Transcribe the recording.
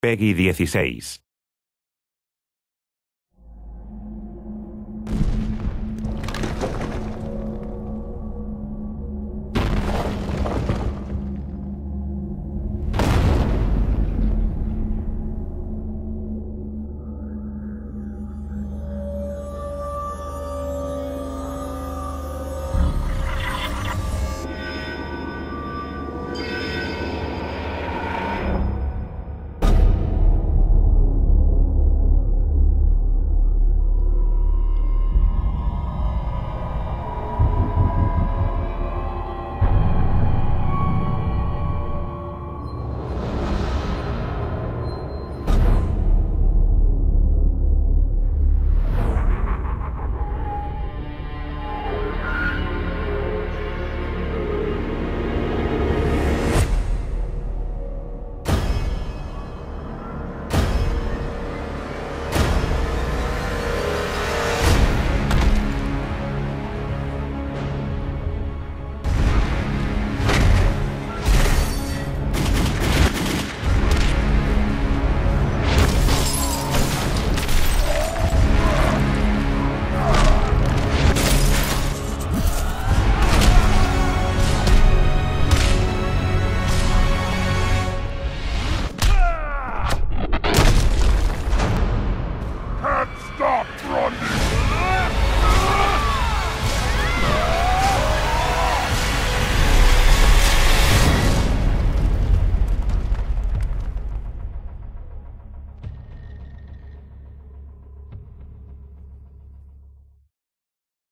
Peggy 16.